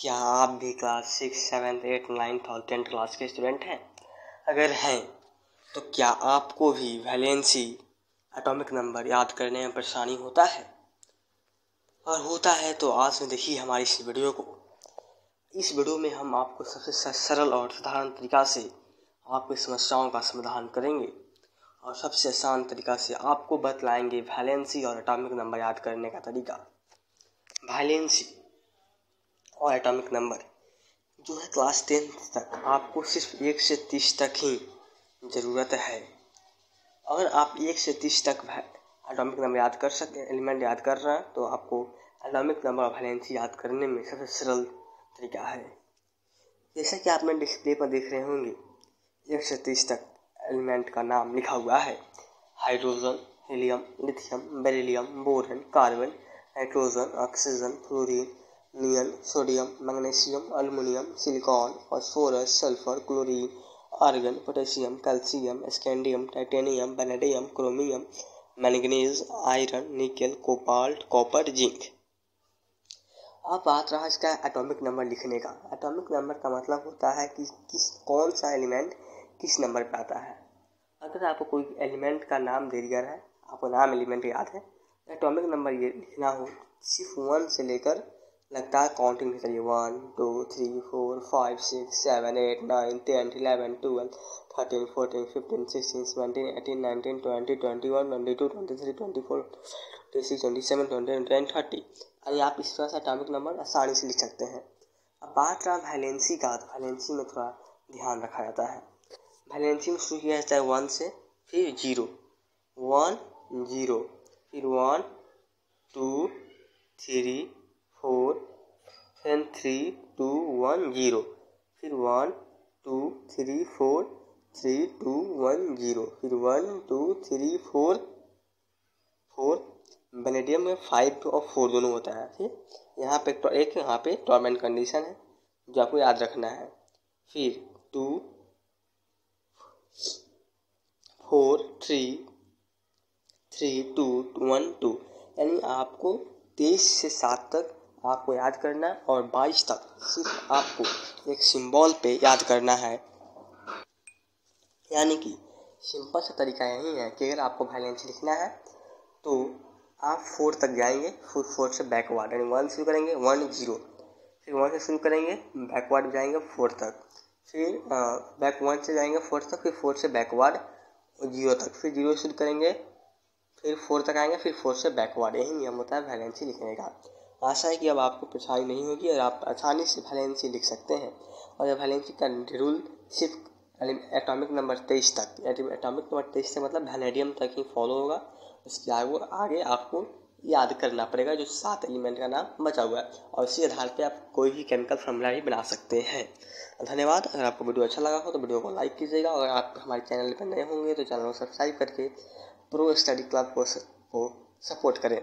क्या आप भी class six seventh eight ninth और टेंथ क्लास के स्टूडेंट हैं? अगर हैं तो क्या आपको भी वैलेंसी एटॉमिक नंबर याद करने में परेशानी होता है? और होता है तो आज में देखिए हमारी इस वीडियो को। इस वीडियो में हम आपको सबसे सरल और साधारण तरीका से आपकी समस्याओं का समाधान करेंगे। और सबसे आसान तरीका से आपको बतलाएँगे वैलेंसी और एटॉमिक नंबर याद करने का तरीका। वैलेंसी और एटॉमिक नंबर जो है क्लास टेंथ तक। आपको सिर्फ़ एक से तीस तक ही ज़रूरत है। अगर आप एक से तीस तक एटॉमिक नंबर याद कर सकते हैं एलिमेंट याद कर रहे हैं तो आपको एटॉमिक नंबर वैलेंसी याद करने में सबसे सरल तरीका है। जैसा कि आप मेरे डिस्प्ले पर देख रहे होंगे, एक से तीस तक एलिमेंट का नाम लिखा हुआ है। Hydrogen helium lithium beryllium boron carbon nitrogen oxygen fluorine neon sodium, magnesium aluminium silicon, phosphorus, sulphur, chlorine, argon, potassium, calcium, scandium, titanium vanadium chromium, manganese, iron, nickel cobalt copper, zinc. अब बात रहा इसका atomic number लिखने का। Atomic number का मतलब होता है कि किस, कौन सा एलिमेंट किस नंबर पर आता है। अगर आपको कोई एलिमेंट का नाम दे दिया है, आपको नाम एलिमेंट याद है एटॉमिक नंबर ये लिखना हो सिर्फ़ वन से लेकर लगता है काउंटिंग चलिए one two three four five six seven eight nine ten eleven twelve thirteen fourteen fifteen sixteen seventeen eighteen nineteen twenty twenty one twenty two twenty three twenty four twenty six twenty seven twenty eight twenty thirty यानी आप इस तरह से atomic number आसानी से लिख सकते हैं। अब बात रहा वैलेंसी का तो वैलेंसी में थोड़ा ध्यान रखा जाता है। वैलेंसी में शुरू किया जाता है वन से, फिर ज़ीरो वन ज़ीरो फिर वन टू थ्री फोर फिर थ्री टू वन ज़ीरो फिर one two three four three two one zero फिर one two three four four vanadium में फाइव और फोर दोनों होता है, ठीक यहाँ पे एक यहाँ पे टर्म एंड कंडीशन है, जो आपको याद रखना है। फिर two four three three two one two यानी आपको तेईस से सात तक आपको याद करना है और बाईस तक सिर्फ़ आपको एक सिंबल पे याद करना है। यानी कि सिंपल सा तरीका यही है कि अगर आपको बैलेंस लिखना है तो आप फोर तक जाएँगे फिर फोर से बैकवर्ड, यानी वन शुरू करेंगे, वन ज़ीरो। फिर वन से शुरू करेंगे, बैकवर्ड जाएँगे, फोर तक। फिर बैक वन से जाएँगे, फोर तक, फिर फोर से बैकवर्ड, ज़ीरो तक। फिर ज़ीरो शुरू करेंगे, फिर फोर तक आएँगे, फिर फोर से बैकवर्ड। यही नियम होता है वैलेंसी लिखने का। आशा है कि अब आपको परेशानी नहीं होगी और आप आसानी से वैलेंसी लिख सकते हैं। और यह वैलेंसी का रूल सिर्फ़ एटॉमिक नंबर तेईस तक एटॉमिक नंबर तेईस से मतलब वैनेडियम तक ही फॉलो होगा। उसके आगे आगे आपको याद करना पड़ेगा जो सात एलिमेंट का नाम बचा हुआ है। और इसी आधार पर आप कोई भी केमिकल फॉर्मूला भी बना सकते हैं। धन्यवाद। अगर आपको वीडियो अच्छा लगा हो तो वीडियो को लाइक कीजिएगा। अगर आप हमारे चैनल पर नए होंगे तो चैनल को सब्सक्राइब करके प्रो स्टडी क्लब को सपोर्ट करें।